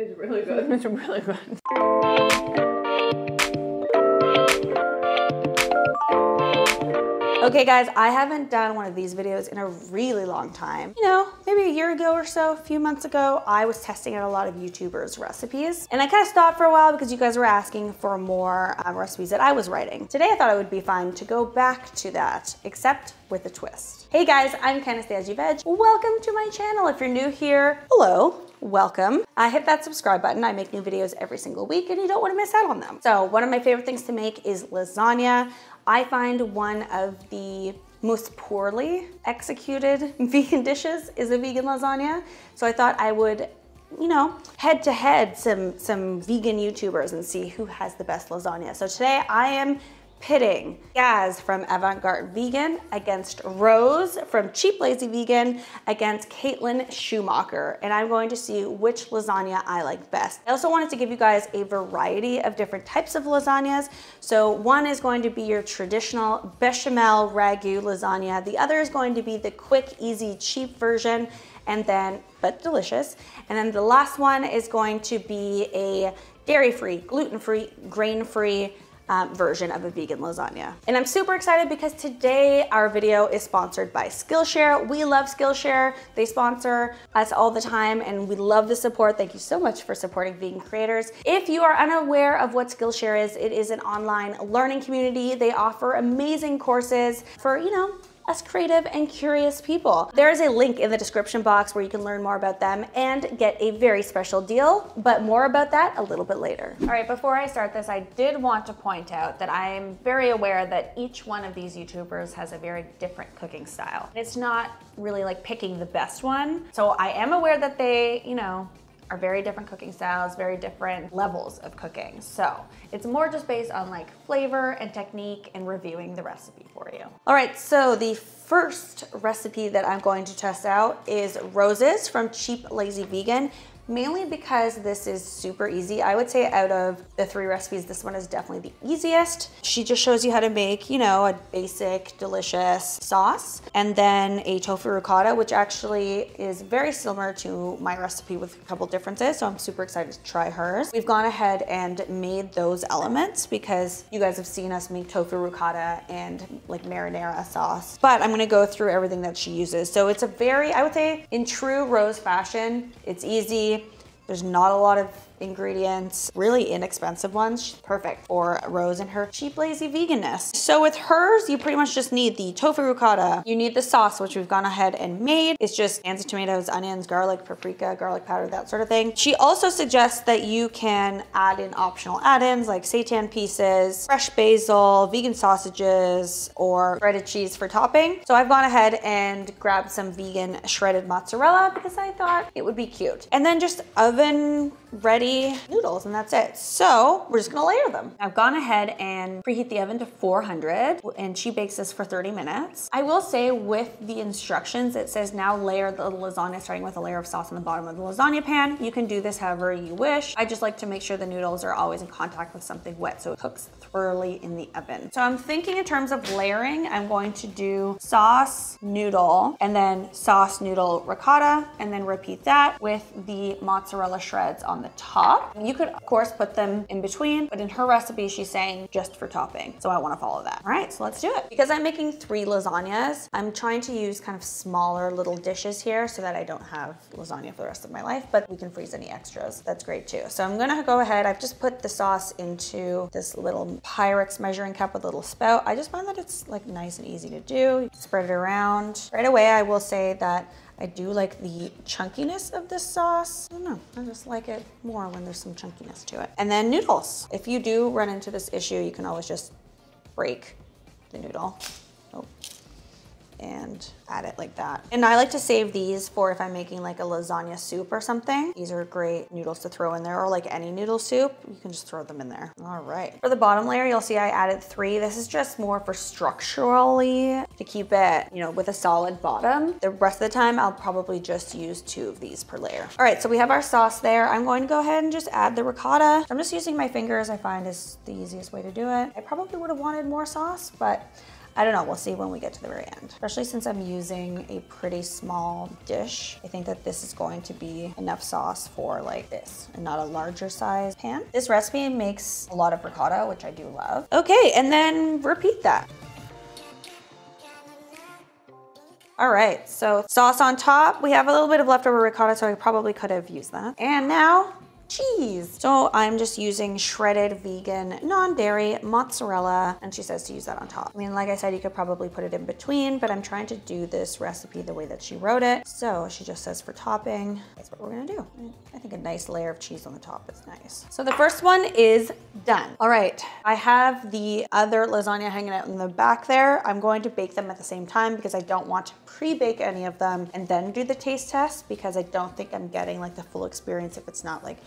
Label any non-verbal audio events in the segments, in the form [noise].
It's really good. It's really good. Okay guys, I haven't done one of these videos in a really long time. You know, maybe a year ago or so, a few months ago, I was testing out a lot of YouTubers' recipes. And I kind of stopped for a while because you guys were asking for more um, recipes that I was writing. Today I thought it would be fun to go back to that, except with a twist. Hey guys, I'm Candice the Veg. Welcome to my channel. If you're new here, hello welcome. Uh, hit that subscribe button. I make new videos every single week and you don't want to miss out on them. So one of my favorite things to make is lasagna. I find one of the most poorly executed [laughs] vegan dishes is a vegan lasagna. So I thought I would you know, head to head some, some vegan YouTubers and see who has the best lasagna. So today I am pitting Gaz from Avant Garde Vegan against Rose from Cheap Lazy Vegan against Caitlin Schumacher. And I'm going to see which lasagna I like best. I also wanted to give you guys a variety of different types of lasagnas. So one is going to be your traditional bechamel ragu lasagna. The other is going to be the quick, easy, cheap version and then, but delicious. And then the last one is going to be a dairy-free, gluten-free, grain-free, um, version of a vegan lasagna. And I'm super excited because today our video is sponsored by Skillshare. We love Skillshare. They sponsor us all the time and we love the support. Thank you so much for supporting vegan creators. If you are unaware of what Skillshare is, it is an online learning community. They offer amazing courses for, you know, us creative and curious people. There is a link in the description box where you can learn more about them and get a very special deal, but more about that a little bit later. All right, before I start this, I did want to point out that I am very aware that each one of these YouTubers has a very different cooking style. It's not really like picking the best one. So I am aware that they, you know, are very different cooking styles, very different levels of cooking. So it's more just based on like flavor and technique and reviewing the recipe for you. All right, so the first recipe that I'm going to test out is Rose's from Cheap Lazy Vegan mainly because this is super easy. I would say out of the three recipes, this one is definitely the easiest. She just shows you how to make, you know, a basic, delicious sauce and then a tofu ricotta, which actually is very similar to my recipe with a couple differences. So I'm super excited to try hers. We've gone ahead and made those elements because you guys have seen us make tofu ricotta and like marinara sauce. But I'm gonna go through everything that she uses. So it's a very, I would say in true Rose fashion, it's easy, there's not a lot of ingredients, really inexpensive ones. Perfect for Rose and her cheap, lazy veganness. So with hers, you pretty much just need the tofu ricotta. You need the sauce, which we've gone ahead and made. It's just cans of tomatoes, onions, garlic, paprika, garlic powder, that sort of thing. She also suggests that you can add in optional add-ins like seitan pieces, fresh basil, vegan sausages, or shredded cheese for topping. So I've gone ahead and grabbed some vegan shredded mozzarella because I thought it would be cute. And then just oven seven ready noodles and that's it. So we're just gonna layer them. I've gone ahead and preheat the oven to 400 and she bakes this for 30 minutes. I will say with the instructions, it says now layer the lasagna starting with a layer of sauce on the bottom of the lasagna pan. You can do this however you wish. I just like to make sure the noodles are always in contact with something wet so it cooks thoroughly in the oven. So I'm thinking in terms of layering, I'm going to do sauce, noodle, and then sauce, noodle, ricotta, and then repeat that with the mozzarella shreds on the top. You could, of course, put them in between, but in her recipe, she's saying just for topping. So I wanna follow that. All right, so let's do it. Because I'm making three lasagnas, I'm trying to use kind of smaller little dishes here so that I don't have lasagna for the rest of my life, but we can freeze any extras. That's great too. So I'm gonna go ahead, I've just put the sauce into this little Pyrex measuring cup with a little spout. I just find that it's like nice and easy to do. Spread it around. Right away, I will say that I do like the chunkiness of this sauce. I don't know, I just like it more when there's some chunkiness to it. And then noodles. If you do run into this issue, you can always just break the noodle. Oh and add it like that. And I like to save these for if I'm making like a lasagna soup or something. These are great noodles to throw in there or like any noodle soup, you can just throw them in there. All right. For the bottom layer, you'll see I added three. This is just more for structurally to keep it, you know, with a solid bottom. The rest of the time, I'll probably just use two of these per layer. All right, so we have our sauce there. I'm going to go ahead and just add the ricotta. I'm just using my fingers, I find is the easiest way to do it. I probably would have wanted more sauce, but I don't know, we'll see when we get to the very end. Especially since I'm using a pretty small dish. I think that this is going to be enough sauce for like this and not a larger size pan. This recipe makes a lot of ricotta, which I do love. Okay, and then repeat that. All right, so sauce on top. We have a little bit of leftover ricotta, so I probably could have used that. And now cheese. So I'm just using shredded vegan non-dairy mozzarella and she says to use that on top. I mean, like I said, you could probably put it in between, but I'm trying to do this recipe the way that she wrote it. So she just says for topping, that's what we're gonna do. I think a nice layer of cheese on the top is nice. So the first one is done. All right, I have the other lasagna hanging out in the back there. I'm going to bake them at the same time because I don't want to pre-bake any of them and then do the taste test because I don't think I'm getting like the full experience if it's not like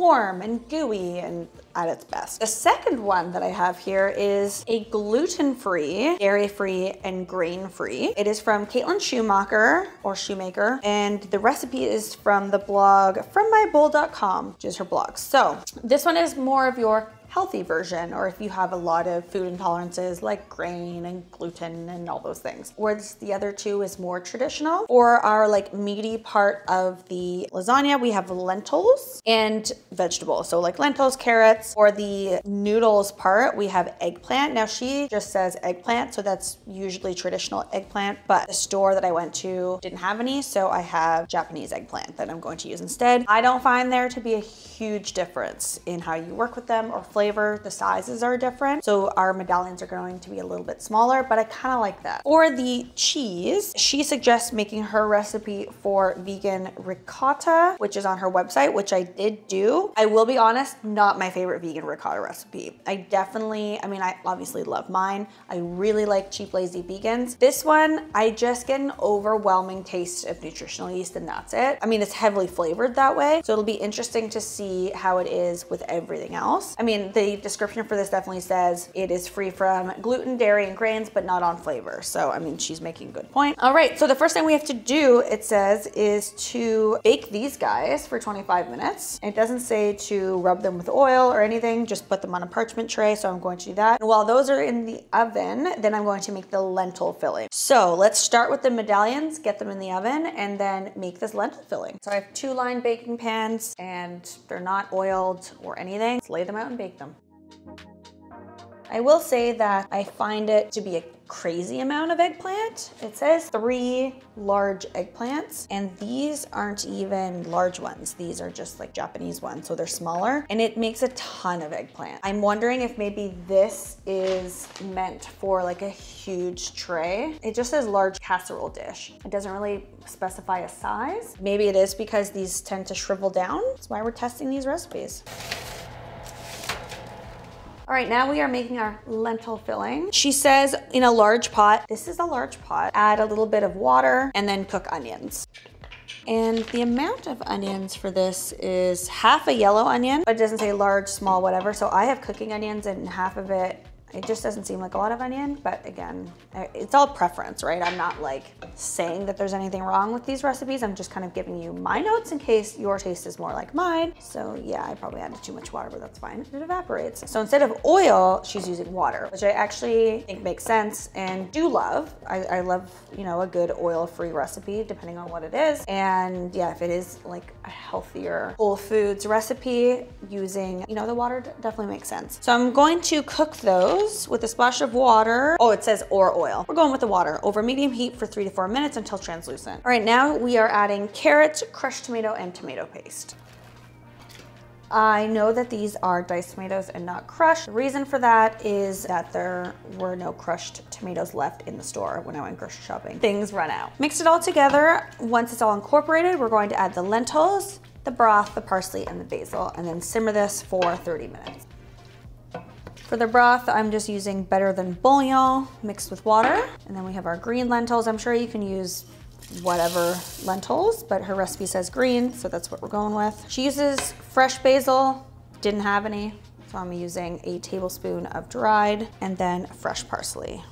warm and gooey and at its best. The second one that I have here is a gluten-free, dairy-free, and grain-free. It is from Caitlin Schumacher or Shoemaker, and the recipe is from the blog FromMyBowl.com, which is her blog. So this one is more of your healthy version, or if you have a lot of food intolerances like grain and gluten and all those things. Whereas the other two is more traditional. For our like meaty part of the lasagna, we have lentils and vegetables. So like lentils, carrots. For the noodles part, we have eggplant. Now she just says eggplant, so that's usually traditional eggplant, but the store that I went to didn't have any, so I have Japanese eggplant that I'm going to use instead. I don't find there to be a huge difference in how you work with them or flavor flavor, the sizes are different. So our medallions are going to be a little bit smaller, but I kind of like that. For the cheese, she suggests making her recipe for vegan ricotta, which is on her website, which I did do. I will be honest, not my favorite vegan ricotta recipe. I definitely, I mean, I obviously love mine. I really like Cheap Lazy Vegan's. This one, I just get an overwhelming taste of nutritional yeast and that's it. I mean, it's heavily flavored that way. So it'll be interesting to see how it is with everything else. I mean, the description for this definitely says it is free from gluten, dairy, and grains, but not on flavor. So, I mean, she's making a good point. All right, so the first thing we have to do, it says, is to bake these guys for 25 minutes. It doesn't say to rub them with oil or anything, just put them on a parchment tray. So I'm going to do that. And while those are in the oven, then I'm going to make the lentil filling. So let's start with the medallions, get them in the oven, and then make this lentil filling. So I have two lined baking pans and they're not oiled or anything. Let's lay them out and bake. I will say that I find it to be a crazy amount of eggplant. It says three large eggplants and these aren't even large ones. These are just like Japanese ones, so they're smaller and it makes a ton of eggplant. I'm wondering if maybe this is meant for like a huge tray. It just says large casserole dish. It doesn't really specify a size. Maybe it is because these tend to shrivel down. That's why we're testing these recipes. All right, now we are making our lentil filling. She says in a large pot, this is a large pot, add a little bit of water and then cook onions. And the amount of onions for this is half a yellow onion, but it doesn't say large, small, whatever. So I have cooking onions and half of it it just doesn't seem like a lot of onion, but again, it's all preference, right? I'm not like saying that there's anything wrong with these recipes. I'm just kind of giving you my notes in case your taste is more like mine. So yeah, I probably added too much water, but that's fine. It evaporates. So instead of oil, she's using water, which I actually think makes sense and do love. I, I love, you know, a good oil-free recipe, depending on what it is. And yeah, if it is like a healthier whole foods recipe, using, you know, the water definitely makes sense. So I'm going to cook those with a splash of water. Oh, it says or oil. We're going with the water over medium heat for three to four minutes until translucent. All right, now we are adding carrots, crushed tomato, and tomato paste. I know that these are diced tomatoes and not crushed. The reason for that is that there were no crushed tomatoes left in the store when I went grocery shopping. Things run out. Mix it all together. Once it's all incorporated, we're going to add the lentils, the broth, the parsley, and the basil, and then simmer this for 30 minutes. For the broth, I'm just using better than bouillon mixed with water. And then we have our green lentils. I'm sure you can use whatever lentils, but her recipe says green, so that's what we're going with. She uses fresh basil, didn't have any, so I'm using a tablespoon of dried and then fresh parsley.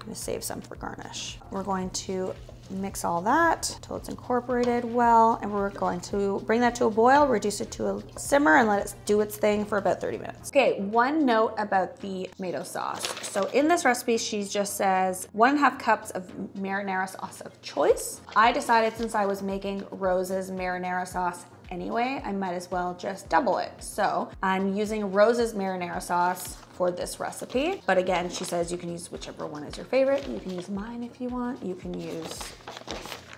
I'm gonna save some for garnish. We're going to mix all that until it's incorporated well. And we're going to bring that to a boil, reduce it to a simmer and let it do its thing for about 30 minutes. Okay, one note about the tomato sauce. So in this recipe, she just says one and a half cups of marinara sauce of choice. I decided since I was making Rose's marinara sauce anyway, I might as well just double it. So I'm using Rose's marinara sauce for this recipe. But again, she says you can use whichever one is your favorite. You can use mine if you want. You can use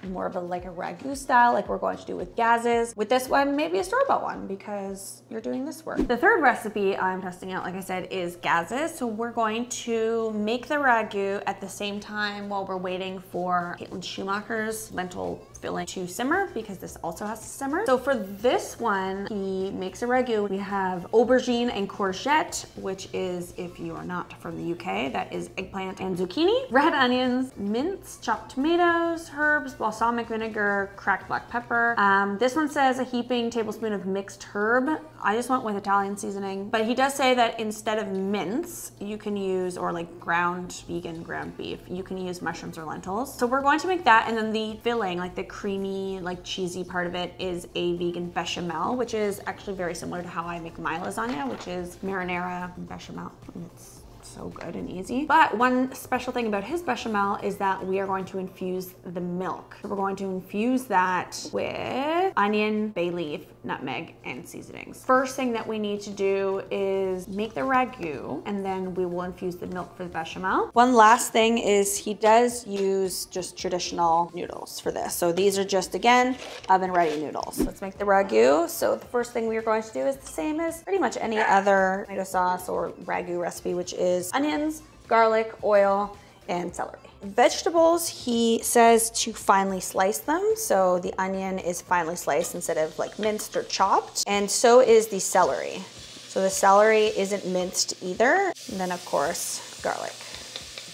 more of a like a ragu style like we're going to do with Gaz's. With this one, maybe a store-bought one because you're doing this work. The third recipe I'm testing out, like I said, is Gaz's. So we're going to make the ragu at the same time while we're waiting for Caitlin Schumacher's lentil filling to simmer because this also has to simmer. So for this one, he makes a ragu. We have aubergine and courgette, which is, if you are not from the UK, that is eggplant and zucchini, red onions, mince, chopped tomatoes, herbs, balsamic vinegar, cracked black pepper. Um, this one says a heaping tablespoon of mixed herb. I just went with Italian seasoning, but he does say that instead of mince, you can use, or like ground, vegan ground beef, you can use mushrooms or lentils. So we're going to make that and then the filling, like the creamy, like cheesy part of it is a vegan bechamel, which is actually very similar to how I make my lasagna, which is marinara bechamel. And It's so good and easy. But one special thing about his bechamel is that we are going to infuse the milk. We're going to infuse that with onion, bay leaf, nutmeg, and seasonings. First thing that we need to do is make the ragu, and then we will infuse the milk for the bechamel. One last thing is he does use just traditional noodles for this. So these are just, again, oven ready noodles. Let's make the ragu. So the first thing we are going to do is the same as pretty much any other tomato sauce or ragu recipe, which is is onions, garlic, oil, and celery. Vegetables, he says to finely slice them. So the onion is finely sliced instead of like minced or chopped. And so is the celery. So the celery isn't minced either. And then of course, garlic.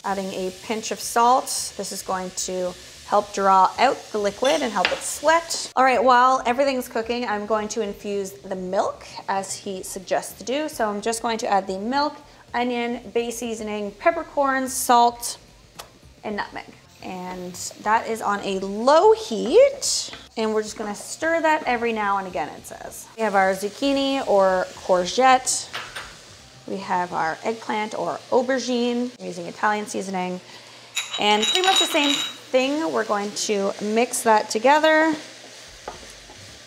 Adding a pinch of salt. This is going to help draw out the liquid and help it sweat. All right, while everything's cooking, I'm going to infuse the milk as he suggests to do. So I'm just going to add the milk onion, bay seasoning, peppercorns, salt, and nutmeg. And that is on a low heat. And we're just gonna stir that every now and again, it says. We have our zucchini or courgette. We have our eggplant or aubergine. Using Italian seasoning. And pretty much the same thing. We're going to mix that together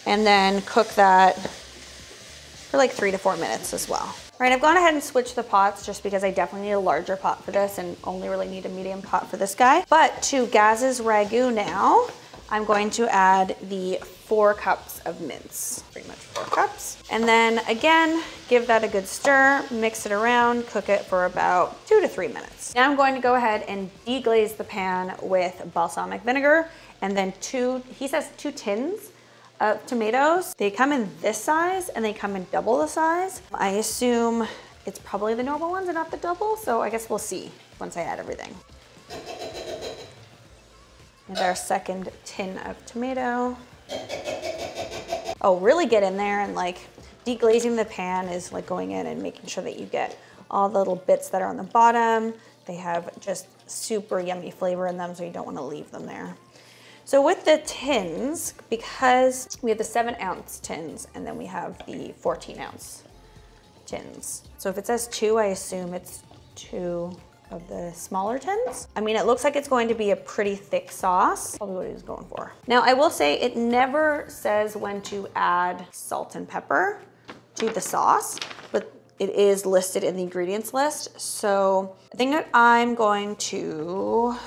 and then cook that for like three to four minutes as well. All right, I've gone ahead and switched the pots just because I definitely need a larger pot for this and only really need a medium pot for this guy. But to Gaz's Ragu now, I'm going to add the four cups of mince, pretty much four cups. And then again, give that a good stir, mix it around, cook it for about two to three minutes. Now I'm going to go ahead and deglaze the pan with balsamic vinegar and then two, he says two tins of tomatoes. They come in this size and they come in double the size. I assume it's probably the normal ones and not the double, so I guess we'll see once I add everything. Our second tin of tomato. Oh, really get in there and like deglazing the pan is like going in and making sure that you get all the little bits that are on the bottom. They have just super yummy flavor in them, so you don't wanna leave them there. So with the tins, because we have the seven ounce tins and then we have the 14 ounce tins. So if it says two, I assume it's two of the smaller tins. I mean, it looks like it's going to be a pretty thick sauce, probably what he was going for. Now I will say it never says when to add salt and pepper to the sauce, but it is listed in the ingredients list. So I think that I'm going to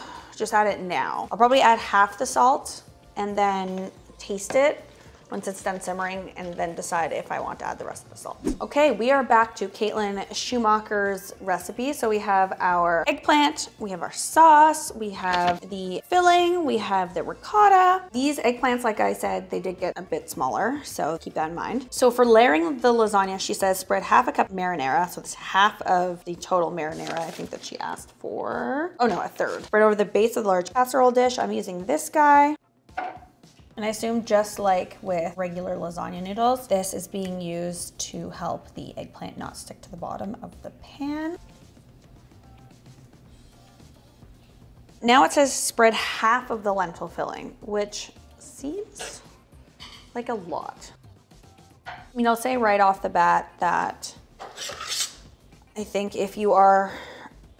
just add it now. I'll probably add half the salt and then taste it once it's done simmering and then decide if I want to add the rest of the salt. Okay, we are back to Caitlin Schumacher's recipe. So we have our eggplant, we have our sauce, we have the filling, we have the ricotta. These eggplants, like I said, they did get a bit smaller, so keep that in mind. So for layering the lasagna, she says spread half a cup marinara, so it's half of the total marinara I think that she asked for. Oh no, a third. Spread over the base of the large casserole dish. I'm using this guy. And I assume just like with regular lasagna noodles, this is being used to help the eggplant not stick to the bottom of the pan. Now it says spread half of the lentil filling, which seems like a lot. I mean, I'll say right off the bat that I think if you are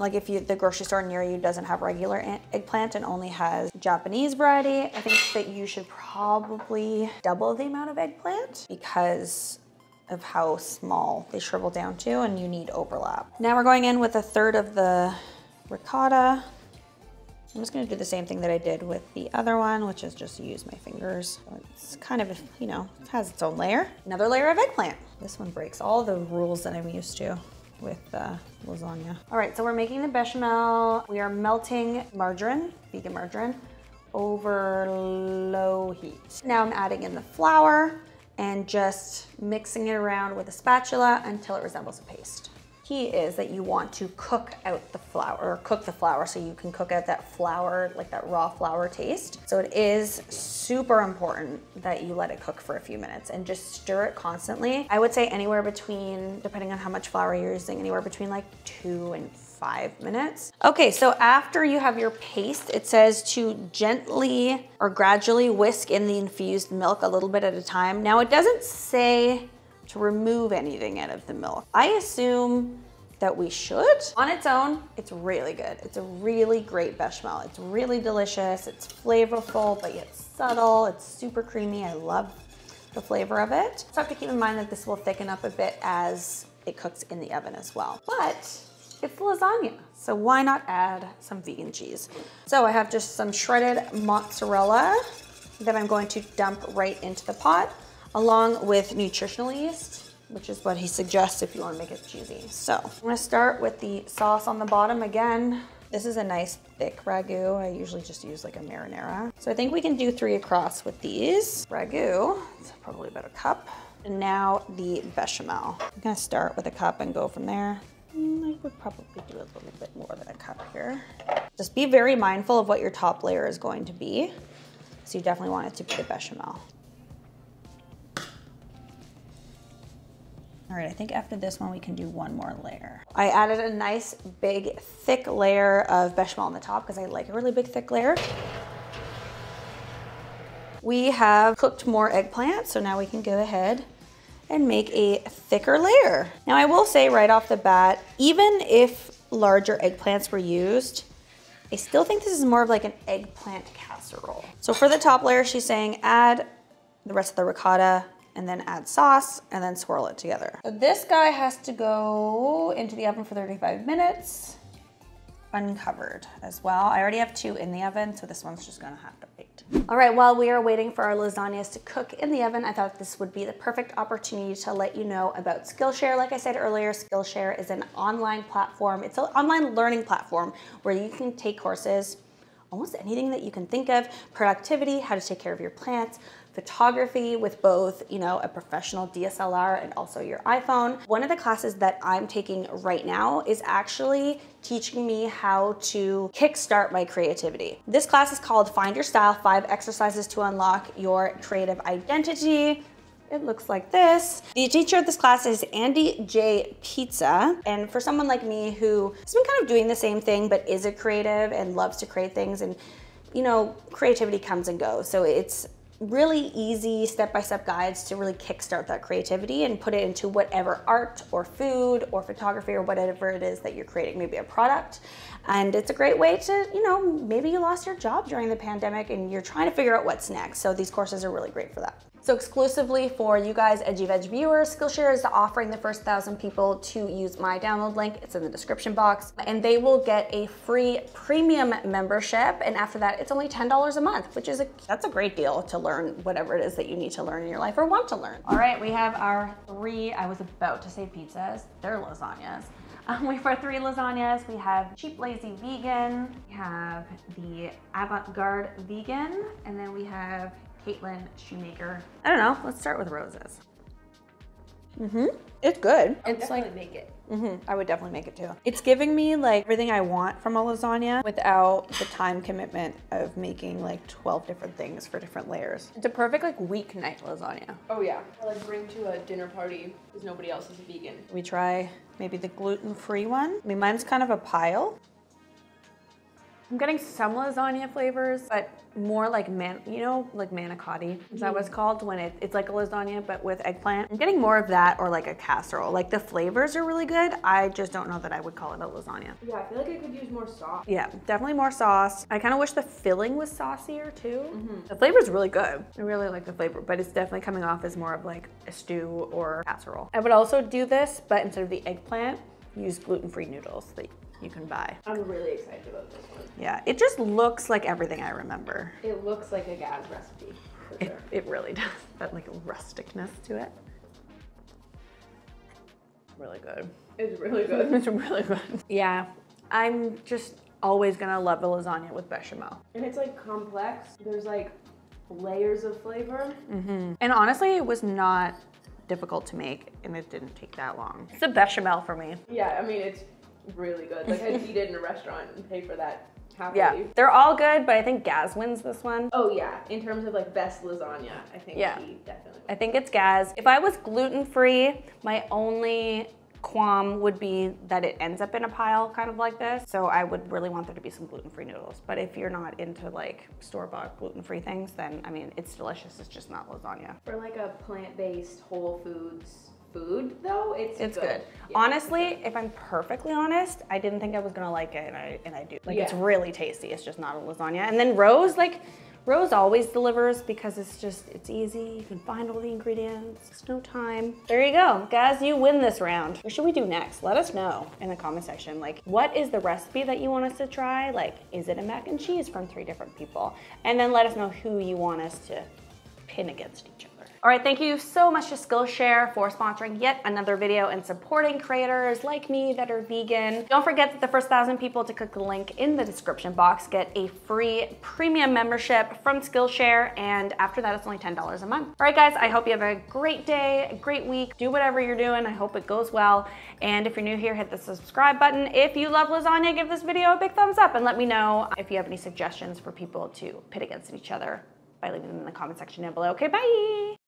like if you the grocery store near you doesn't have regular eggplant and only has Japanese variety, I think that you should probably double the amount of eggplant because of how small they shrivel down to and you need overlap. Now we're going in with a third of the ricotta. I'm just gonna do the same thing that I did with the other one, which is just use my fingers. It's kind of, you know, has its own layer. Another layer of eggplant. This one breaks all the rules that I'm used to with uh, lasagna. All right, so we're making the bechamel. We are melting margarine, vegan margarine, over low heat. Now I'm adding in the flour and just mixing it around with a spatula until it resembles a paste key is that you want to cook out the flour, or cook the flour so you can cook out that flour, like that raw flour taste. So it is super important that you let it cook for a few minutes and just stir it constantly. I would say anywhere between, depending on how much flour you're using, anywhere between like two and five minutes. Okay, so after you have your paste, it says to gently or gradually whisk in the infused milk a little bit at a time. Now it doesn't say to remove anything out of the milk. I assume that we should. On its own, it's really good. It's a really great bechamel. It's really delicious. It's flavorful, but yet subtle. It's super creamy. I love the flavor of it. So I have to keep in mind that this will thicken up a bit as it cooks in the oven as well. But it's lasagna, so why not add some vegan cheese? So I have just some shredded mozzarella that I'm going to dump right into the pot along with nutritional yeast, which is what he suggests if you want to make it cheesy. So I'm gonna start with the sauce on the bottom again. This is a nice thick ragu. I usually just use like a marinara. So I think we can do three across with these. Ragu, it's probably about a cup. And now the bechamel. I'm gonna start with a cup and go from there. Mm, I would probably do a little bit more than a cup here. Just be very mindful of what your top layer is going to be. So you definitely want it to be the bechamel. All right, I think after this one, we can do one more layer. I added a nice big thick layer of bechamel on the top because I like a really big thick layer. We have cooked more eggplant, so now we can go ahead and make a thicker layer. Now I will say right off the bat, even if larger eggplants were used, I still think this is more of like an eggplant casserole. So for the top layer, she's saying add the rest of the ricotta, and then add sauce and then swirl it together. So this guy has to go into the oven for 35 minutes, uncovered as well. I already have two in the oven, so this one's just gonna have to wait. All right, while we are waiting for our lasagnas to cook in the oven, I thought this would be the perfect opportunity to let you know about Skillshare. Like I said earlier, Skillshare is an online platform. It's an online learning platform where you can take courses almost anything that you can think of, productivity, how to take care of your plants, photography with both, you know, a professional DSLR and also your iPhone. One of the classes that I'm taking right now is actually teaching me how to kickstart my creativity. This class is called Find Your Style, Five Exercises to Unlock Your Creative Identity. It looks like this. The teacher of this class is Andy J. Pizza. And for someone like me who has been kind of doing the same thing, but is a creative and loves to create things and you know, creativity comes and goes. So it's really easy step-by-step guides to really kickstart that creativity and put it into whatever art or food or photography or whatever it is that you're creating, maybe a product. And it's a great way to, you know, maybe you lost your job during the pandemic and you're trying to figure out what's next. So these courses are really great for that. So exclusively for you guys Edgy Veg viewers, Skillshare is offering the first thousand people to use my download link. It's in the description box. And they will get a free premium membership. And after that, it's only $10 a month, which is a, that's a great deal to learn whatever it is that you need to learn in your life or want to learn. All right, we have our three, I was about to say pizzas, they're lasagnas. [laughs] Um, we have our three lasagnas. We have Cheap Lazy Vegan, we have the Avant-Garde Vegan, and then we have Caitlin Shoemaker. I don't know, let's start with Rose's. Mm-hmm. It's good. I'll it's like make it. Mm-hmm. I would definitely make it too. It's giving me like everything I want from a lasagna without the time commitment of making like 12 different things for different layers. It's a perfect like weeknight lasagna. Oh yeah, I like bring to a dinner party because nobody else is a vegan. We try maybe the gluten-free one. I mean, mine's kind of a pile. I'm getting some lasagna flavors, but more like man, you know, like manicotti. Is that what it's mm-hmm. called? When it, it's like a lasagna, but with eggplant. I'm getting more of that or like a casserole. Like the flavors are really good. I just don't know that I would call it a lasagna. Yeah, I feel like I could use more sauce. Yeah, definitely more sauce. I kind of wish the filling was saucier too. Mm-hmm. The flavor's really good. I really like the flavor, but it's definitely coming off as more of like a stew or casserole. I would also do this, but instead of the eggplant, use gluten-free noodles that you can buy. I'm really excited about this one. Yeah, it just looks like everything I remember. It looks like a Gaz recipe. It, sure. it really [laughs] does. That like rusticness to it. Really good. It's really good. [laughs] It's really good. Yeah, I'm just always gonna love a lasagna with bechamel. and it's like complex. There's like layers of flavor. Mm -hmm. And honestly, it was not difficult to make and it didn't take that long. It's a bechamel for me. Yeah, I mean, it's really good. Like, I'd eat it in a restaurant and pay for that happily. Yeah, they're all good, but I think Gaz wins this one. Oh, yeah. In terms of like best lasagna, I think Yeah. he definitely. I think it's Gaz. If I was gluten free, my only qualm would be that it ends up in a pile kind of like this. So I would really want there to be some gluten free noodles. But if you're not into like store bought gluten free things, then I mean, it's delicious. It's just not lasagna. For like a plant based Whole Foods food, though, it's It's good. Yeah. Honestly, if I'm perfectly honest, I didn't think I was gonna like it, and I and I do. Like it's really tasty. It's just not a lasagna. And then Rose, like Rose always delivers because it's just it's easy. You can find all the ingredients. It's no time. There you go, guys. You win this round. What should we do next? Let us know in the comment section. Like, what is the recipe that you want us to try? Like, is it a mac and cheese from three different people? And then let us know who you want us to pin against each other. All right, thank you so much to Skillshare for sponsoring yet another video and supporting creators like me that are vegan. Don't forget that the first thousand people to click the link in the description box get a free premium membership from Skillshare, and after that, it's only $10 a month. All right, guys, I hope you have a great day, a great week. Do whatever you're doing. I hope it goes well. And if you're new here, hit the subscribe button. If you love lasagna, give this video a big thumbs up and let me know if you have any suggestions for people to pit against each other by leaving them in the comment section down below. Okay, bye.